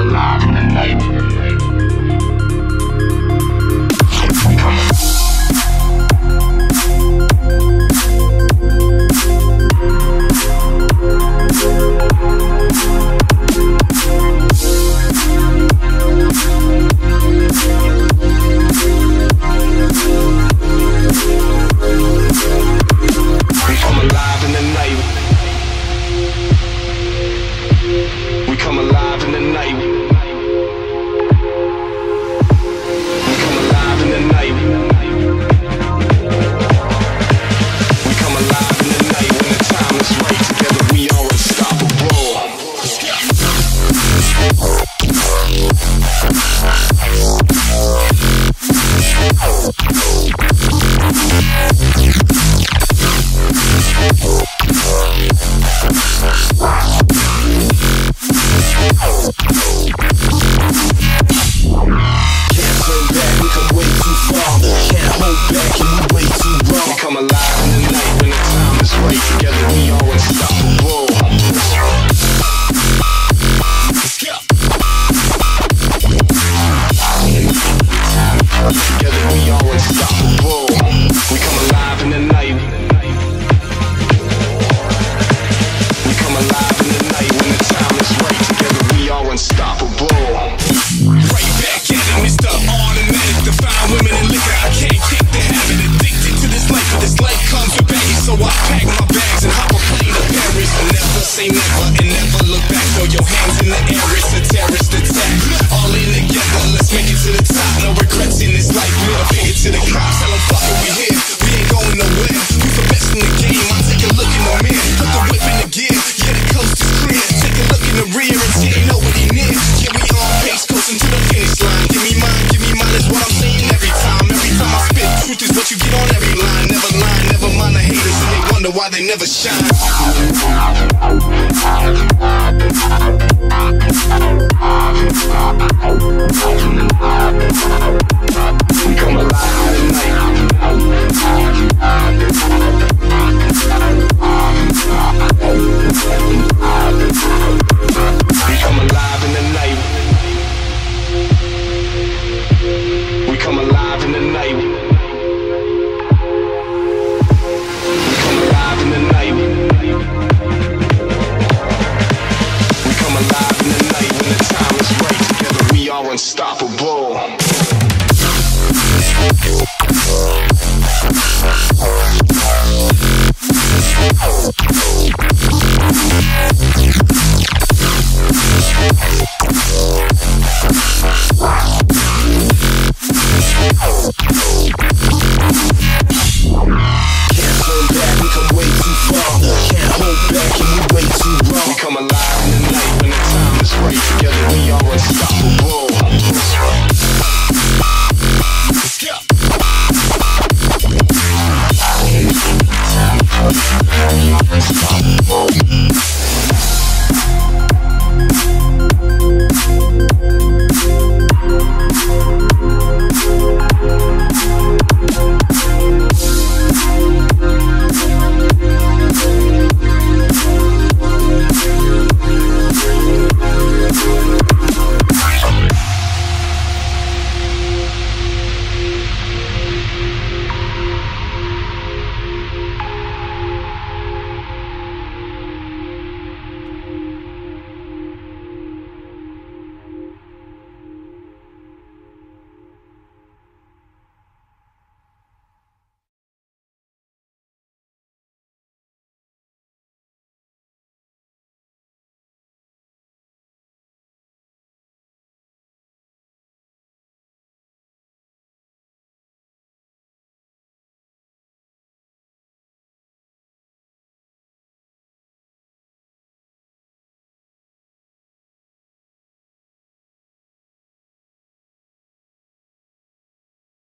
alive in the night. wonder why they never shine. unstoppable.